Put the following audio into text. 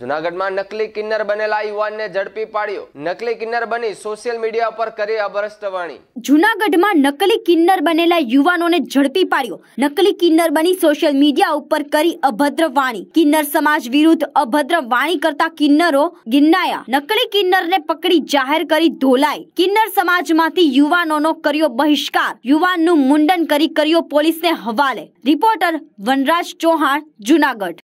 જુનાગઢમાં નકલી કિન્નર બનેલા યુવાનને ઝડપી પાડ્યો. નકલી કિન્નર બની સોશિયલ મીડિયા પર કરી અભ્રષ્ટ વાણી. જુનાગઢમાં નકલી કિન્નર બનેલા યુવાનોને ઝડપી પાડ્યો. નકલી કિન્નર બની સોશિયલ મીડિયા ઉપર કરી અભદ્ર વાણી. કિન્નર સમાજ વિરુદ્ધ અભદ્ર વાણી કરતા કિન્નરો ગિન્નાયા નકલી કિન્નરને પકડી જાહેર કરી ધોલાઈ. કિન્નર સમાજમાંથી યુવાનોનો કર્યો બહિષ્કાર. યુવાનનું મુંડન કરી કર્યો પોલીસને હવાલે. રિપોર્ટર વનરાજ ચૌહાણ, જુનાગઢ.